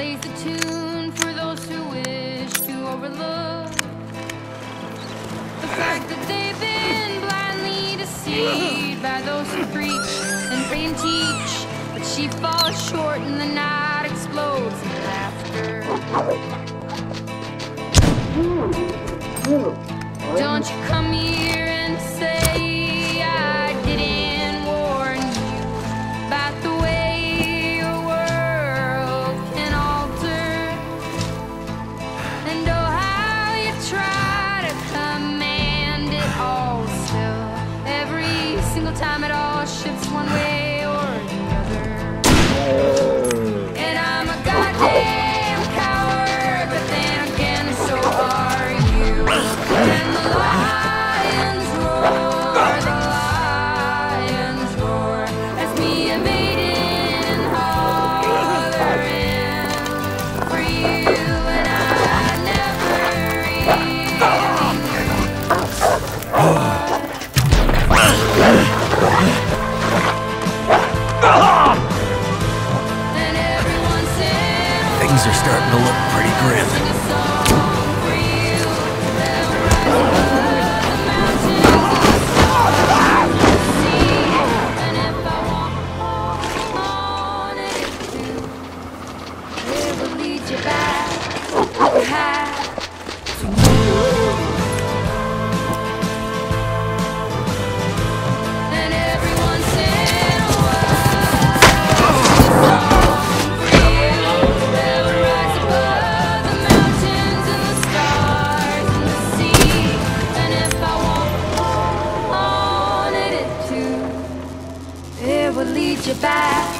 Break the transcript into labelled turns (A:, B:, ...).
A: plays the tune for those who wish to overlook the fact that they've been blindly deceived by those who preach and pray and teach. But she falls short and the night explodes in laughter. Don't you come here Things
B: are starting to look pretty grim.
A: back. Lead you back.